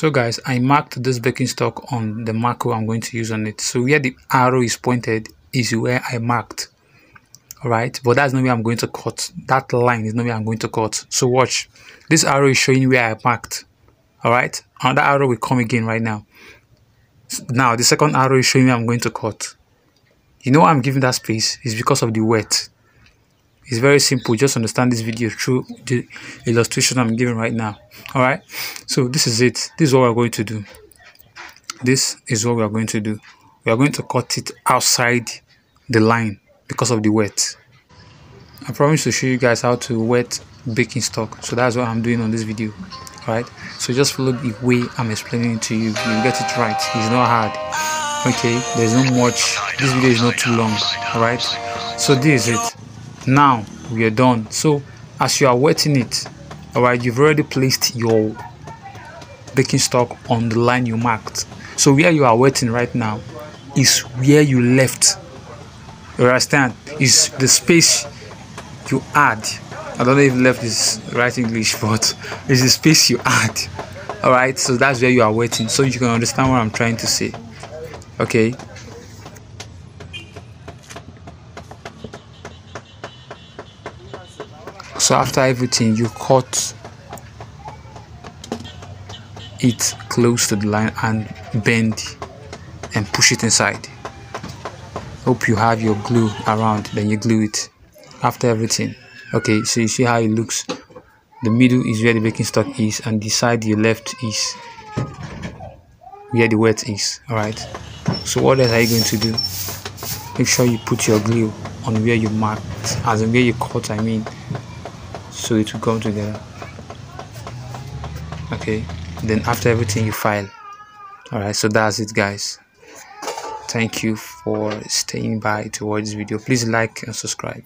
So guys, I marked this baking stock on the marker I'm going to use on it. So where the arrow is pointed is where I marked. Alright, but that's not where I'm going to cut. That line is not where I'm going to cut. So watch. This arrow is showing where I marked. Alright, another arrow will come again right now. Now the second arrow is showing me I'm going to cut. You know I'm giving that space is because of the welt. It's very simple. Just understand this video through the illustration I'm giving right now. All right. So this is it. This is what we're going to do. This is what we are going to do. We are going to cut it outside the line because of the welt. I promise to show you guys how to welt baking stock. So that's what I'm doing on this video. Right. So just follow the way I'm explaining it to you. You get it right. It's not hard. Okay. There's not much. This video is not too long. All right. So this is it now we are done. So as you are wetting it all right you've already placed your baking stock on the line you marked. So where you are wetting right now is where you left. You understand? Is the space you add. I don't know if left is right english but it's the space you add. All right so that's where you are waiting so you can understand what i'm trying to say. Okay so after everything you cut it close to the line and bend and push it inside. Hope you have your glue around then you glue it after everything. Okay so you see how it looks. The middle is where the baking stock is and the side you left is where the welt is all right so what else are you going to do? Make sure you put your glue on where you marked as in where you cut i mean so it will come together. Okay then after everything you file. All right so that's it guys. Thank you for staying by to watch this video. Please like and subscribe